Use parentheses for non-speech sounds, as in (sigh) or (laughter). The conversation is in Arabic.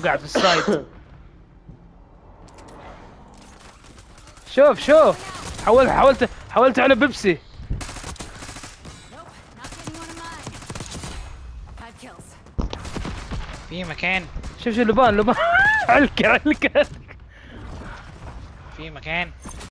وقاعد في السايد. شوف شوف. حاولت حاولت حاولت على بيبسي. في مكان. شوف شوف لبان لبان. (laughs) علكه علكه في مكان.